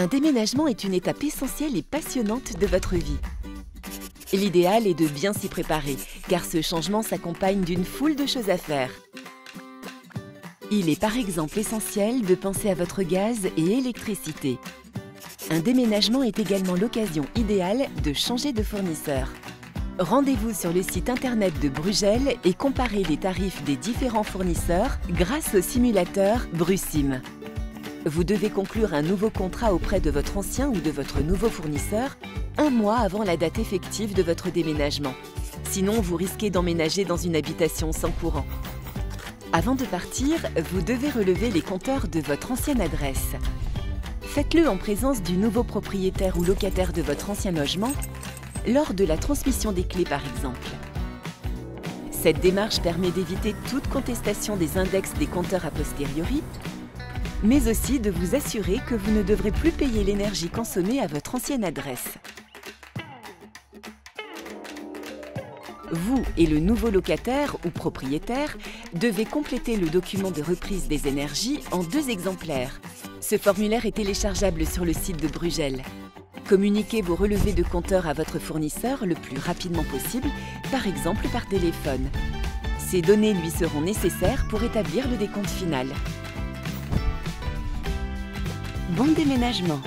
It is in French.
Un déménagement est une étape essentielle et passionnante de votre vie. L'idéal est de bien s'y préparer, car ce changement s'accompagne d'une foule de choses à faire. Il est par exemple essentiel de penser à votre gaz et électricité. Un déménagement est également l'occasion idéale de changer de fournisseur. Rendez-vous sur le site internet de Brugel et comparez les tarifs des différents fournisseurs grâce au simulateur Brusim. Vous devez conclure un nouveau contrat auprès de votre ancien ou de votre nouveau fournisseur un mois avant la date effective de votre déménagement. Sinon, vous risquez d'emménager dans une habitation sans courant. Avant de partir, vous devez relever les compteurs de votre ancienne adresse. Faites-le en présence du nouveau propriétaire ou locataire de votre ancien logement, lors de la transmission des clés par exemple. Cette démarche permet d'éviter toute contestation des index des compteurs a posteriori mais aussi de vous assurer que vous ne devrez plus payer l'énergie consommée à votre ancienne adresse. Vous et le nouveau locataire ou propriétaire devez compléter le document de reprise des énergies en deux exemplaires. Ce formulaire est téléchargeable sur le site de Brugel. Communiquez vos relevés de compteur à votre fournisseur le plus rapidement possible, par exemple par téléphone. Ces données lui seront nécessaires pour établir le décompte final. Bon déménagement